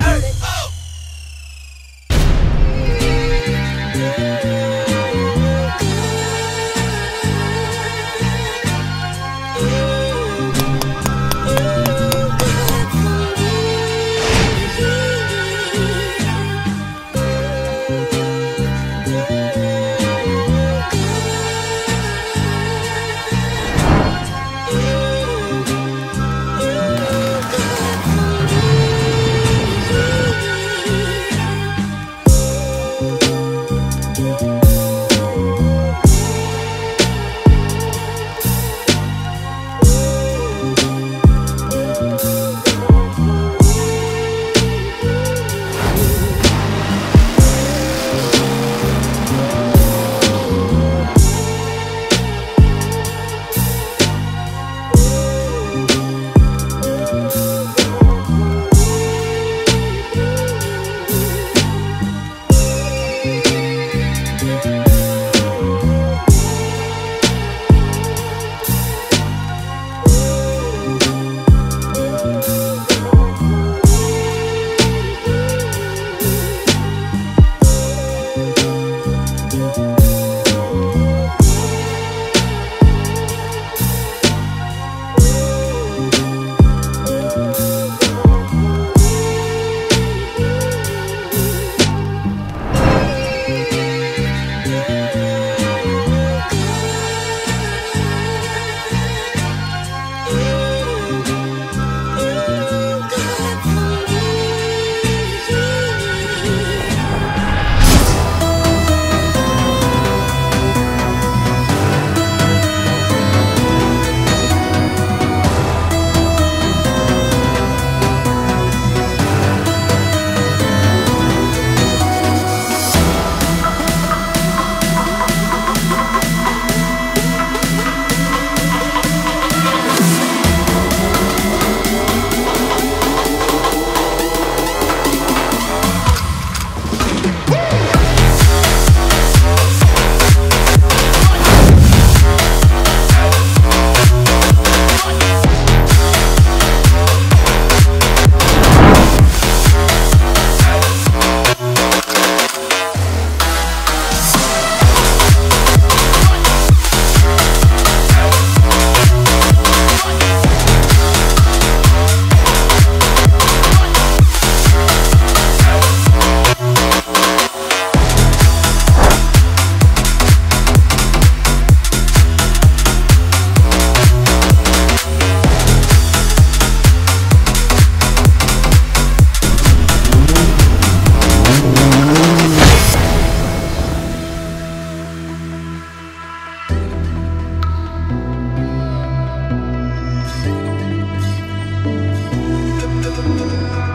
Hey. Música